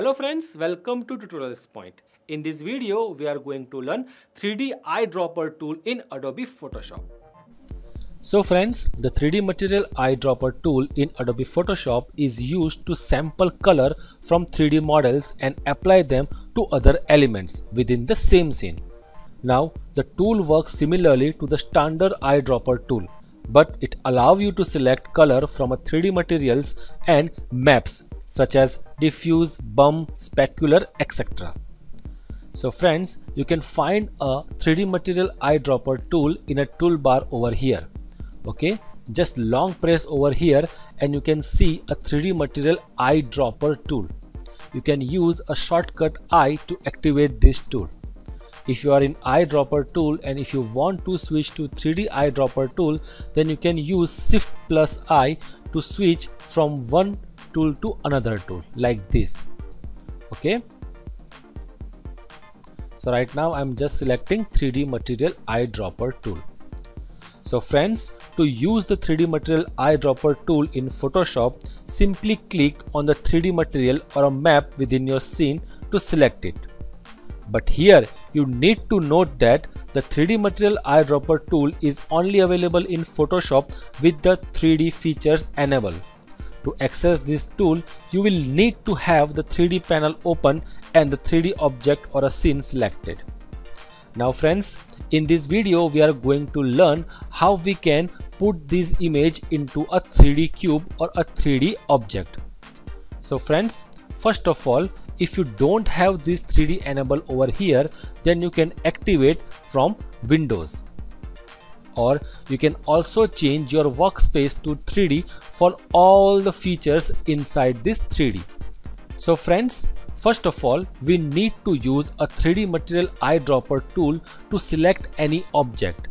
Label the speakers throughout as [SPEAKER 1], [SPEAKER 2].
[SPEAKER 1] Hello friends, welcome to Tutorials Point. In this video, we are going to learn 3D eyedropper tool in Adobe Photoshop. So friends, the 3D material eyedropper tool in Adobe Photoshop is used to sample color from 3D models and apply them to other elements within the same scene. Now, the tool works similarly to the standard eyedropper tool, but it allows you to select color from a 3D materials and maps such as diffuse, bump, specular, etc. So friends, you can find a 3D material eyedropper tool in a toolbar over here. Okay, just long press over here and you can see a 3D material eyedropper tool. You can use a shortcut I to activate this tool. If you are in eyedropper tool and if you want to switch to 3D eyedropper tool, then you can use shift plus I to switch from one tool to another tool like this. Okay? So right now i'm just selecting 3d material eyedropper tool. So friends to use the 3d material eyedropper tool in photoshop simply click on the 3d material or a map within your scene to select it. But here you need to note that the 3D material eyedropper tool is only available in Photoshop with the 3D features enabled. To access this tool, you will need to have the 3D panel open and the 3D object or a scene selected. Now friends, in this video we are going to learn how we can put this image into a 3D cube or a 3D object. So friends, first of all, if you don't have this 3D enable over here, then you can activate from Windows or you can also change your workspace to 3D for all the features inside this 3D. So friends, first of all, we need to use a 3D material eyedropper tool to select any object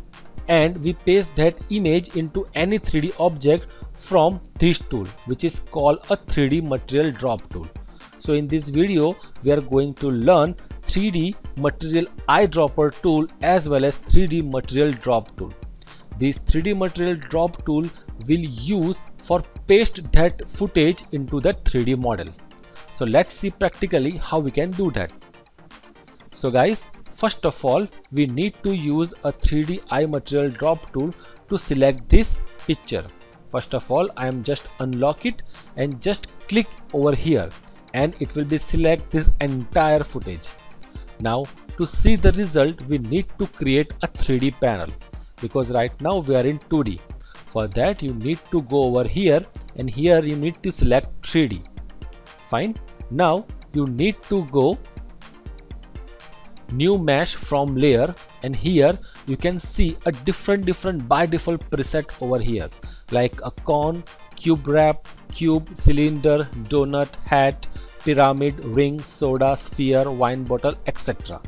[SPEAKER 1] and we paste that image into any 3D object from this tool which is called a 3D material drop tool. So in this video, we are going to learn 3D material eyedropper tool as well as 3D material drop tool this 3D material drop tool will use for paste that footage into the 3D model. So let's see practically how we can do that. So guys, first of all, we need to use a 3D eye material drop tool to select this picture. First of all, I am just unlock it and just click over here and it will be select this entire footage. Now to see the result, we need to create a 3D panel because right now we are in 2D. For that you need to go over here and here you need to select 3D. Fine. Now you need to go new mesh from layer and here you can see a different different by default preset over here like a cone, cube wrap, cube, cylinder, donut, hat, pyramid, ring, soda, sphere, wine bottle, etc.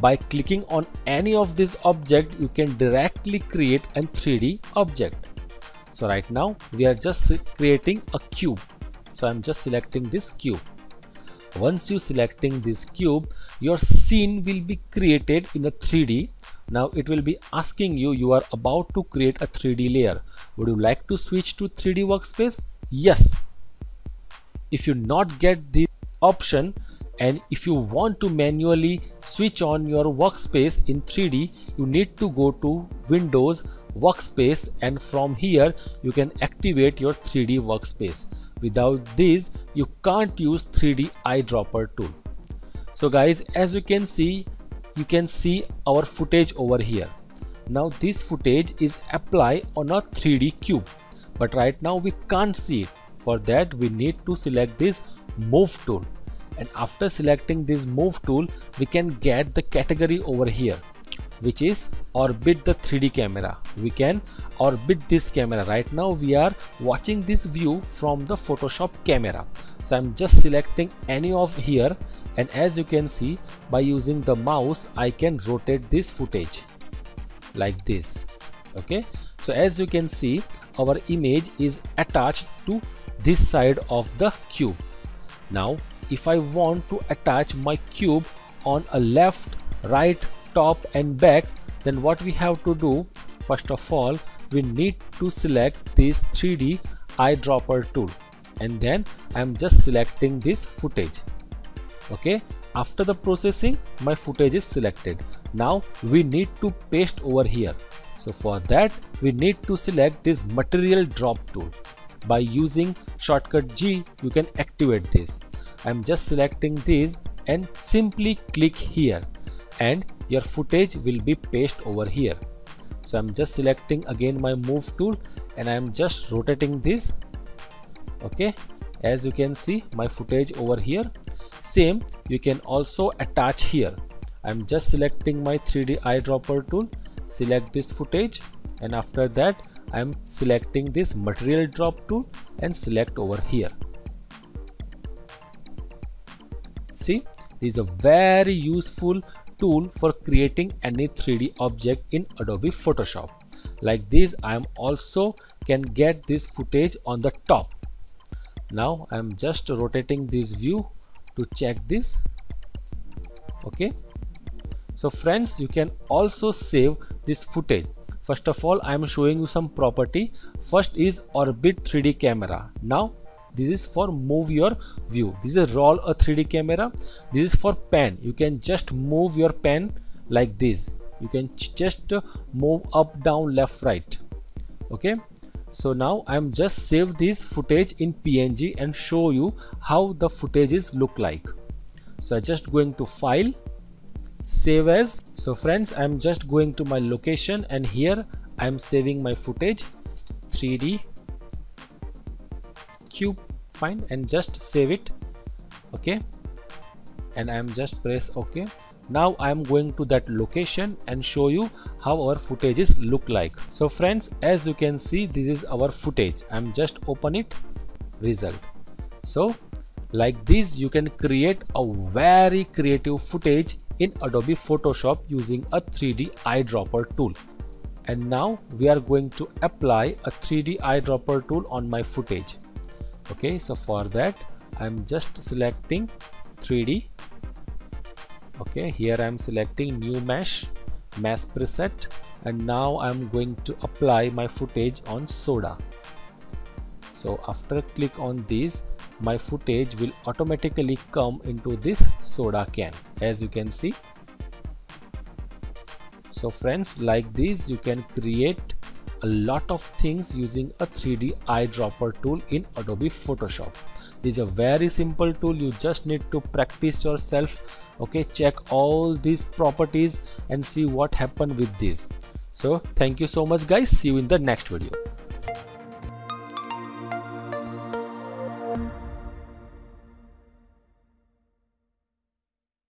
[SPEAKER 1] By clicking on any of these object, you can directly create a 3D object. So right now we are just creating a cube. So I'm just selecting this cube. Once you selecting this cube, your scene will be created in a 3D. Now it will be asking you, you are about to create a 3D layer. Would you like to switch to 3D workspace? Yes. If you not get this option, and if you want to manually switch on your workspace in 3D you need to go to Windows workspace and from here you can activate your 3D workspace. Without this you can't use 3D eyedropper tool. So guys as you can see you can see our footage over here. Now this footage is applied on a 3D cube but right now we can't see it. For that we need to select this move tool and after selecting this move tool we can get the category over here which is orbit the 3d camera. We can orbit this camera. Right now we are watching this view from the photoshop camera. So i'm just selecting any of here. And as you can see by using the mouse i can rotate this footage like this. Okay? So as you can see our image is attached to this side of the cube. Now if I want to attach my cube on a left right top and back then what we have to do? First of all we need to select this 3d eyedropper tool. And then I'm just selecting this footage. Okay? After the processing my footage is selected. Now we need to paste over here. So for that we need to select this material drop tool. By using shortcut G you can activate this I'm just selecting this and simply click here. And your footage will be pasted over here. So I'm just selecting again my move tool and I'm just rotating this. Okay. As you can see my footage over here. Same you can also attach here. I'm just selecting my 3d eyedropper tool. Select this footage. And after that I'm selecting this material drop tool and select over here see this is a very useful tool for creating any 3d object in Adobe Photoshop. Like this I am also can get this footage on the top. Now I am just rotating this view to check this. Okay. So friends you can also save this footage. First of all I am showing you some property. First is orbit 3d camera. Now this is for move your view. This is roll a 3d camera. This is for pen. You can just move your pen like this. You can just move up down left right. Okay? So now i'm just save this footage in png and show you how the footages look like. So i just going to file save as. So friends i'm just going to my location and here i'm saving my footage. 3d cube fine and just save it okay? And i'm just press ok. Now i am going to that location and show you how our footages look like. So friends as you can see this is our footage. I'm just open it result. So like this you can create a very creative footage in adobe photoshop using a 3d eyedropper tool. And now we are going to apply a 3d eyedropper tool on my footage okay so for that i'm just selecting 3d okay here i'm selecting new mesh mesh preset and now i'm going to apply my footage on soda. So after click on this my footage will automatically come into this soda can as you can see. So friends like this you can create a lot of things using a 3d eyedropper tool in adobe photoshop. This is a very simple tool. You just need to practice yourself okay? Check all these properties and see what happened with this. So thank you so much guys. See you in the next video